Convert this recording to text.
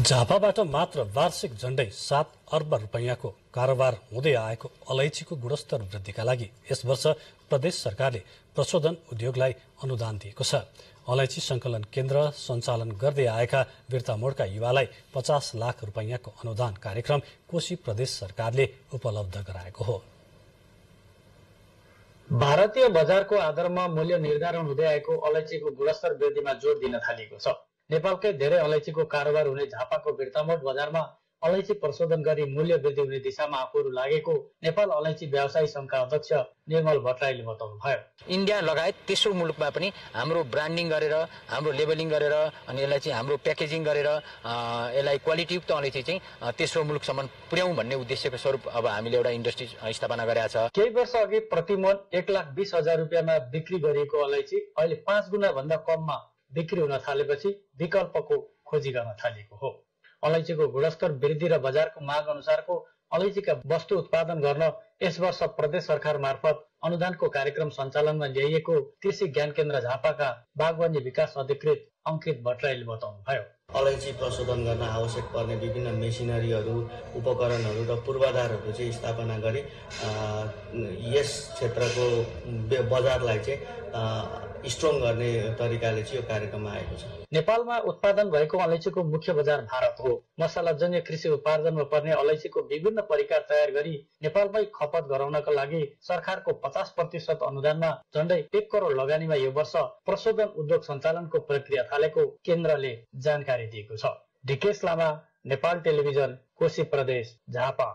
झापाबाट मात्र वार्षिक झण्डै सात अर्ब रुपियाँको कारोबार हुँदै आएको अलैँचीको गुणस्तर वृद्धिका लागि यस वर्ष प्रदेश सरकारले प्रशोधन उद्योगलाई अनुदान दिएको छ। अलैँची संकलन केन्द्र सञ्चालन गर्दै आएका वीरता मोडका युवालाई पचास लाख रुपियाँको अनुदान कार्यक्रम कोशी प्रदेश सरकारले उपलब्ध गराएको हो। भारतीय बजारको आधारमा मूल्य निर्धारण हुँदै आएको अलैँचीको गुणस्तर वृद्धिमा जोड दिन थालिएको छ। नेपालकै धेरै अलैँचीको कारोबार हुने झापाको बिर्तामोट बजारमा अलैँची प्रशोधन गरी मूल्य वृद्धि हुने दिशामा आफूहरू लागेको नेपाल अलैँची व्यवसायी संघका अध्यक्ष निर्मल भट्टराईले बताउनु भयो इन्डिया लगायत तेस्रो मुलुकमा पनि हाम्रो ब्रान्डिङ गरेर हाम्रो लेबलिङ गरेर अनि यसलाई चाहिँ हाम्रो प्याकेजिङ गरेर यसलाई क्वालिटीयुक्त अलैँची चाहिँ तेस्रो मुलुकसम्म पुर्याउँ भन्ने उद्देश्यको स्वरूप अब हामीले एउटा इन्डस्ट्री स्थापना गरेका छ। केही वर्ष अघि प्रतिमन एक लाख बिस हजार रुपियाँमा बिक्री गरिएको अलैँची अहिले पाँच गुणा भन्दा कममा बिक्री हुन थालेपछि विकल्पको खोजी गर्न थालिएको हो। अलैँचीको गुणस्तर वृद्धि र बजारको माग अनुसारको अलैँचीका वस्तु उत्पादन गर्न यस वर्ष प्रदेश सरकार मार्फत अनुदानको कार्यक्रम सञ्चालनमा ल्याइएको कृषि ज्ञान केन्द्र झापाका बागवानी विकास अधिकृत अङ्कित भट्टराईले बताउनु भयो अलैँची प्रशोधन गर्न आवश्यक पर्ने विभिन्न मेसिनरीहरू उपकरणहरू र पूर्वाधारहरू चाहिँ स्थापना गरी यस क्षेत्रको बजारलाई चाहिँ स्ट्रङ गर्ने तरिकाले चाहिँ यो कार्यक्रम आएको छ। नेपालमा उत्पादन भएको अलैँचीको मुख्य बजार भारत हो। मसलाजन्य कृषि उत्पादनमा पर्ने अलैँचीको विभिन्न परिकार तयार गरी नेपालमै खपत गराउनका लागि सरकारको पचास प्रतिशत अनुदानमा झण्डै एक करोड लगानीमा यो वर्ष प्रशोधन उद्योग सञ्चालनको प्रक्रिया थालेको केन्द्रले जानकारी दिएको छ। ढिकेश लामा नेपाल टेलिभिजन कोशी प्रदेश झापा।